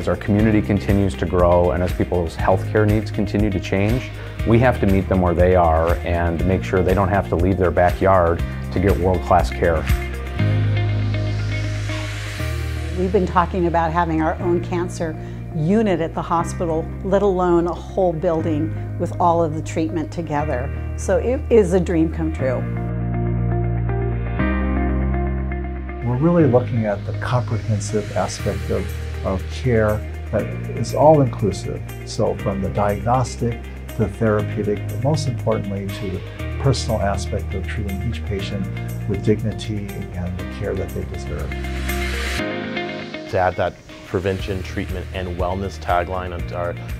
As our community continues to grow and as people's healthcare needs continue to change, we have to meet them where they are and make sure they don't have to leave their backyard to get world-class care. We've been talking about having our own cancer unit at the hospital, let alone a whole building with all of the treatment together. So it is a dream come true. We're really looking at the comprehensive aspect of, of care that is all inclusive. So from the diagnostic to the therapeutic, but most importantly to the personal aspect of treating each patient with dignity and the care that they deserve. To add that prevention, treatment, and wellness tagline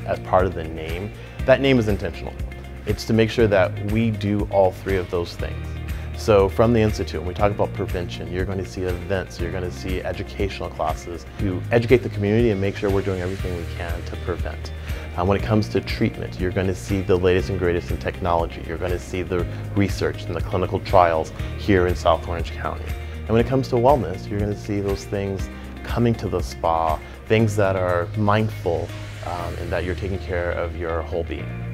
as part of the name, that name is intentional. It's to make sure that we do all three of those things. So from the Institute, when we talk about prevention, you're going to see events, you're going to see educational classes to educate the community and make sure we're doing everything we can to prevent. Um, when it comes to treatment, you're going to see the latest and greatest in technology. You're going to see the research and the clinical trials here in South Orange County. And when it comes to wellness, you're going to see those things coming to the spa, things that are mindful um, and that you're taking care of your whole being.